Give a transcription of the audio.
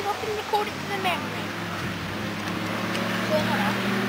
save up and record it to the memory. Well.